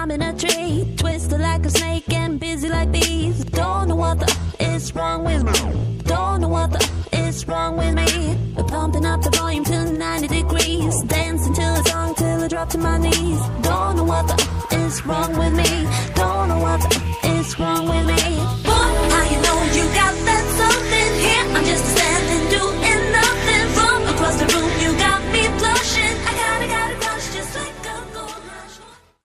I'm in a tree, twisted like a snake and busy like bees. Don't know what the is wrong with me. Don't know what the is wrong with me. We're pumping up the volume to 90 degrees, dancing to a song till I drop to my knees. Don't know what the is wrong with me. Don't know what the is wrong with me.